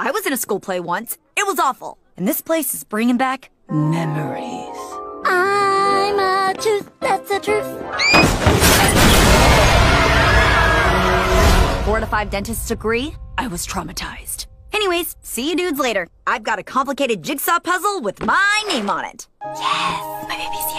I was in a school play once. It was awful. And this place is bringing back memories. I'm a truth, that's the truth. Four to five dentists agree, I was traumatized. Anyways, see you dudes later. I've got a complicated jigsaw puzzle with my name on it. Yes, my baby's here.